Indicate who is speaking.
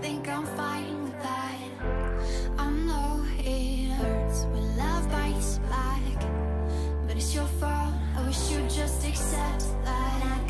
Speaker 1: think I'm fine with that. I know it hurts when love bites back But it's your fault, I wish you'd just accept that.